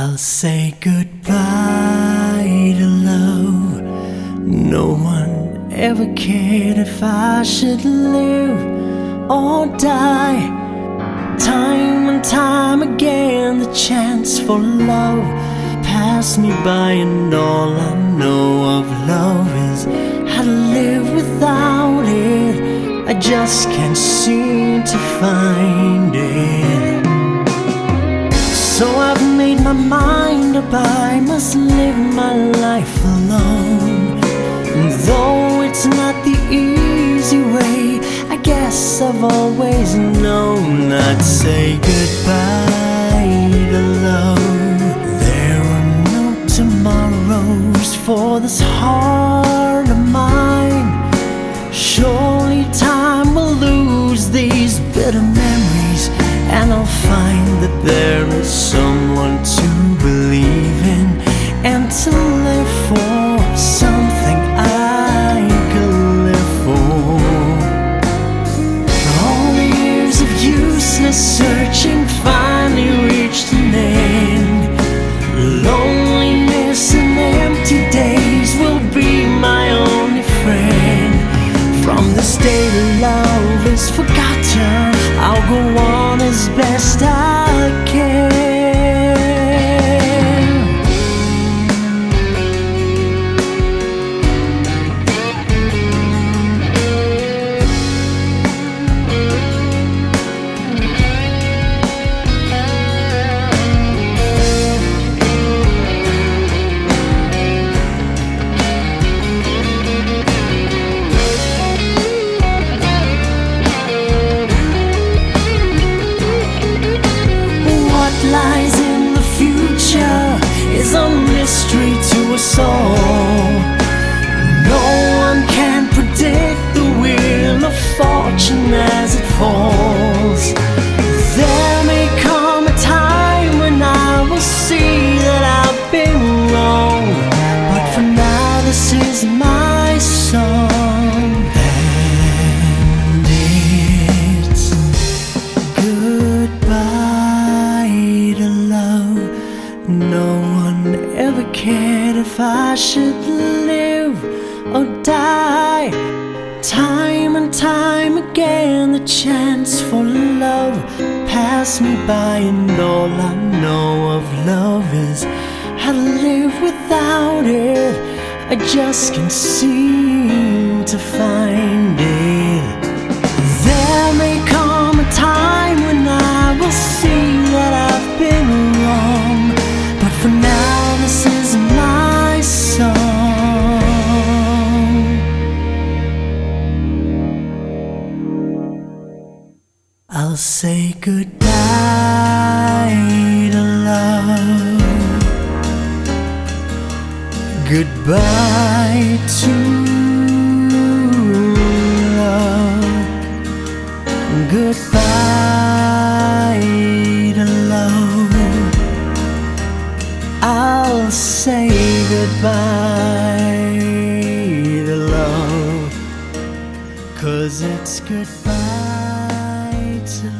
I'll say goodbye to love. No one ever cared if I should live or die. Time and time again, the chance for love passed me by, and all I know of love is how to live without it. I just can't seem to find it. So I've made my mind up, I must live my life alone. And though it's not the easy way, I guess I've always known I'd say goodbye to love. There are no tomorrows for this heart of mine. Surely time will lose these bitter memories, and I'll find that there someone to believe in and to live for. Something I could live for. All the years of useless searching finally reached an end. Loneliness and empty days will be my only friend. From this day love is forgotten, I'll go on a mystery to us all. Should live or die. Time and time again, the chance for love passed me by, and all I know of love is how to live without it. I just can't seem to find I'll say goodbye to love. Goodbye to love. Goodbye to love. I'll say goodbye to love. Cause it's goodbye. Sự